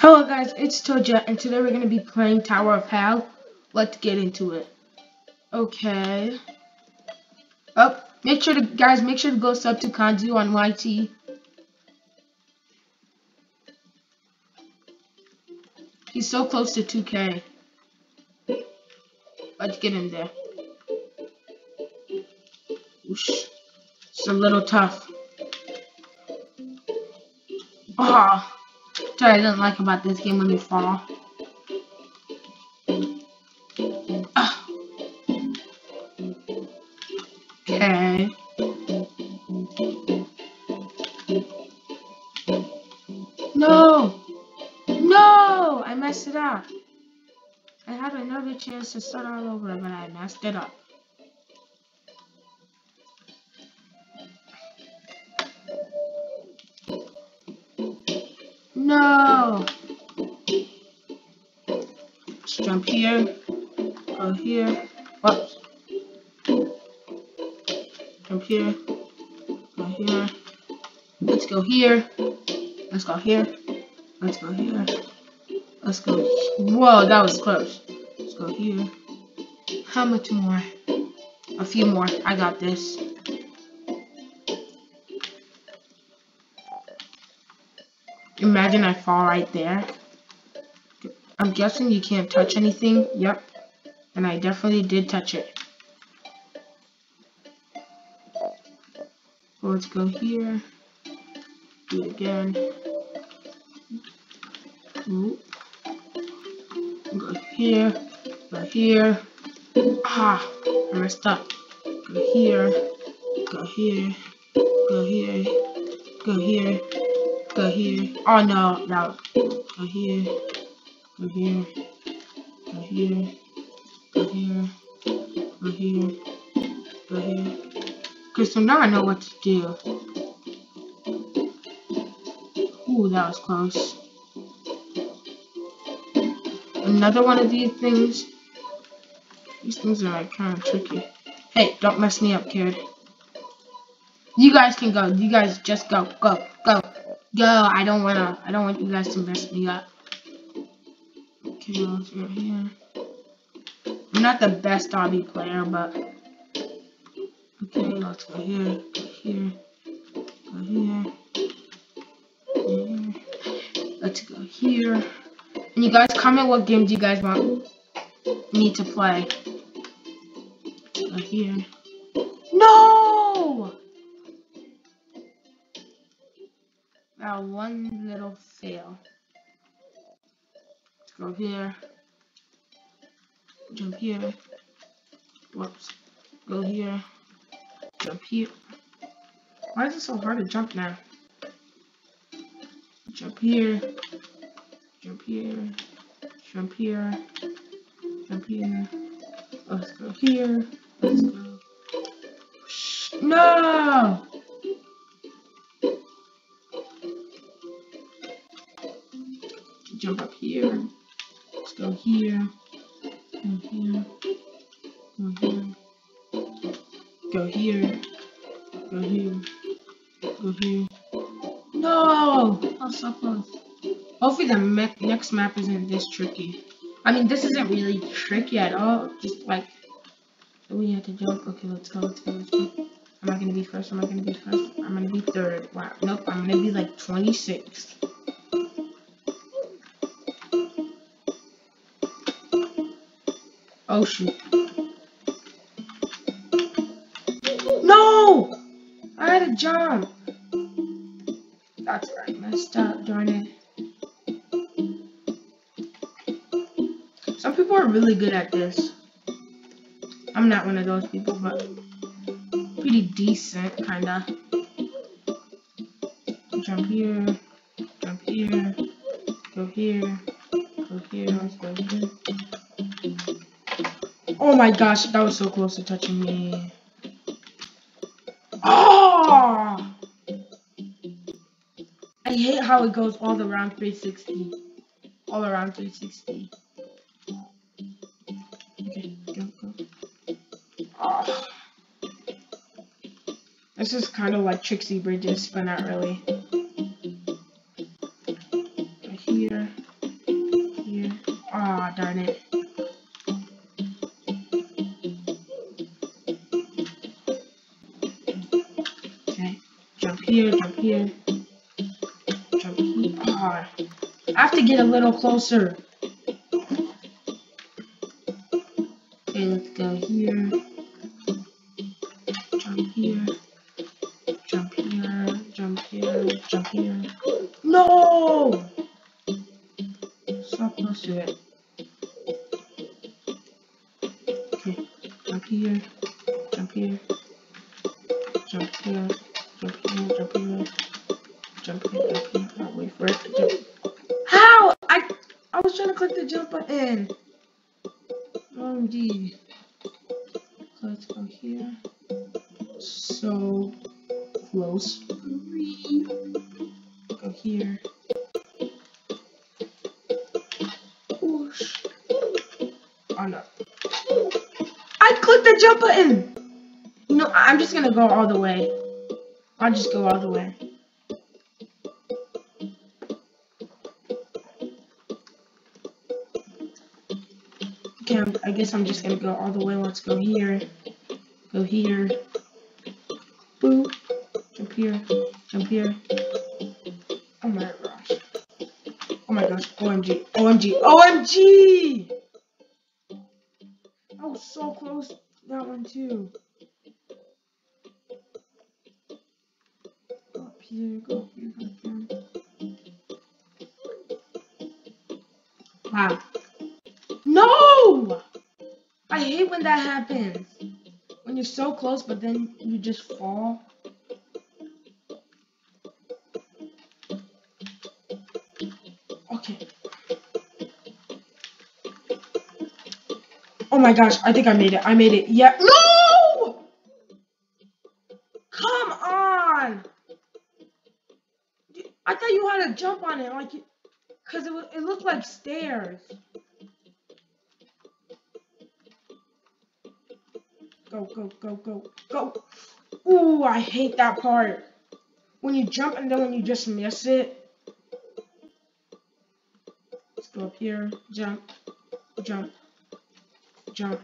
Hello guys, it's Toja, and today we're going to be playing Tower of Hell. Let's get into it. Okay. Oh, make sure to, guys, make sure to go sub to Kanzu on YT. He's so close to 2k. Let's get in there. Oosh. It's a little tough. Ah. Oh. What I didn't like about this game when you fall. Ah. Okay. No! No! I messed it up. I had another chance to start all over, but I messed it up. No! Let's jump here. Go here. Whoops. Jump here. Go here. Let's go here. Let's go here. Let's go here. Let's go. Whoa, that was close. Let's go here. How much more? A few more. I got this. Imagine I fall right there. I'm guessing you can't touch anything. Yep. And I definitely did touch it. Let's go here. Do it again. Ooh. Go here. Here. Ah, I messed up. Go here. Go here. Go here. Go here. Go here. Oh no, no. Go here. Go here. Go here. Go here. Go here. Go here. Okay, so now I know what to do. Ooh, that was close. Another one of these things. These things are like kind of tricky. Hey, don't mess me up, kid. You guys can go. You guys just go. Go. Go. Go, I don't wanna, I don't want you guys to mess me up. Okay, let's go here. I'm not the best obby player, but okay, let's go here, go here, go here, here. Let's go here. And you guys comment what games you guys want me to play. Go here. No! Now one little fail. Let's go here. Jump here. Whoops. Go here. Jump here. Why is it so hard to jump now? Jump here. Jump here. Jump here. Jump here. Let's go here. No! jump up here. Let's go here. Go here. Go here. Go here. Go here. Go here. No! I was so close. Hopefully the next map isn't this tricky. I mean, this isn't really tricky at all. Just like, Oh, we have to jump. Okay, let's go, let's go, let's go. Am I gonna be first? Am I gonna be first? I'm gonna be third. Wow, nope, I'm gonna be like 26. Oh shoot. No! I had a jump. That's right, messed up, darn it. Some people are really good at this. I'm not one of those people, but pretty decent, kinda. Jump here, jump here, go here, go here, let's go here. Oh my gosh, that was so close to touching me. Oh! I hate how it goes all around 360. All around 360. This is kind of like Trixie Bridges, but not really. Here, here. Ah, oh, darn it. Okay, jump here, jump here, jump here. Ah, oh, I have to get a little closer. Okay, let's go here. So to it. Okay. Jump here. Jump here. Jump here. Jump here. Jump here. Jump here. Jump here. Oh, wait for it to jump. How? I I was trying to click the jump button. OMG. Let's go here. So close. Go here. Jump button! You know, I'm just gonna go all the way. I'll just go all the way. Okay, I'm, I guess I'm just gonna go all the way. Let's go here. Go here. Boo. Jump here. Jump here. Oh my gosh. Oh my gosh. OMG. OMG. OMG! I was so close. That one too. Go up here. Go up here. Go up here. Wow. No! I hate when that happens. When you're so close, but then you just fall. Okay. Oh my gosh, I think I made it. I made it. Yeah. No! Come on! I thought you had to jump on it, like, because it, it looked like stairs. Go, go, go, go, go. Ooh, I hate that part. When you jump and then when you just miss it. Let's go up here. Jump, jump, jump,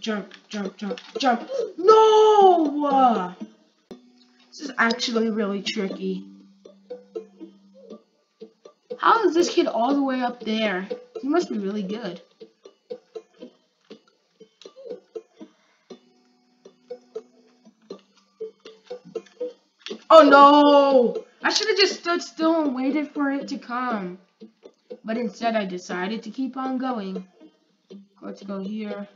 jump, jump, jump, jump. No! This is actually really tricky. How is this kid all the way up there? He must be really good. Oh no! I should have just stood still and waited for it to come. But instead I decided to keep on going. Let's go here.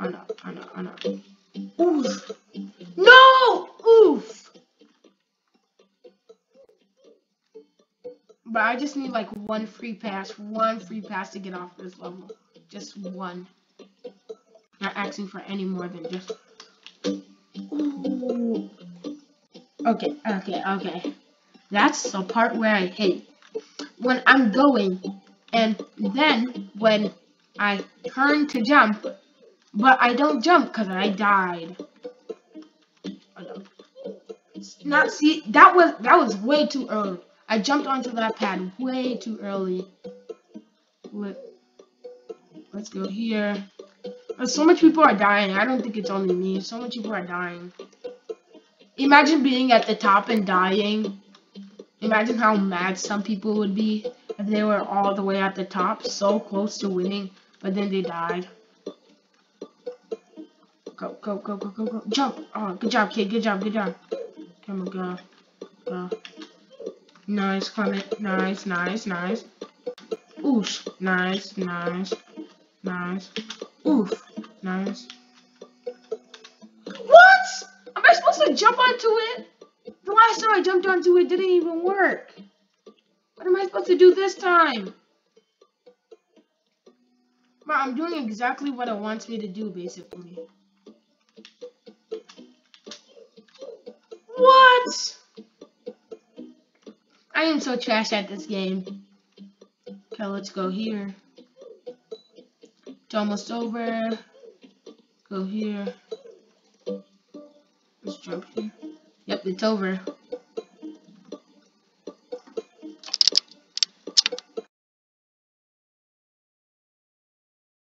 Oh no, oh no, oh no. Oof! No! Oof! But I just need like one free pass, one free pass to get off this level. Just one. Not asking for any more than just. Ooh. Okay, okay, okay. That's the part where I hate. When I'm going, and then when I turn to jump, but I don't jump because I died. Not see that was that was way too early. I jumped onto that pad way too early. Let, let's go here. So much people are dying. I don't think it's only me. So much people are dying. Imagine being at the top and dying. Imagine how mad some people would be if they were all the way at the top, so close to winning, but then they died. Go, go, go, go, go, go. Jump! Oh, good job, kid. Good job, good job. Come on, go. Go. Nice, Clement. Nice, nice, nice. Oosh. Nice, nice, nice. Oof. Nice. What? Am I supposed to jump onto it? Oh, Last time I jumped onto it didn't even work. What am I supposed to do this time? Bro, I'm doing exactly what it wants me to do, basically. What? I am so trash at this game. Okay, let's go here. It's almost over. Go here. Let's jump here. Yep, it's over.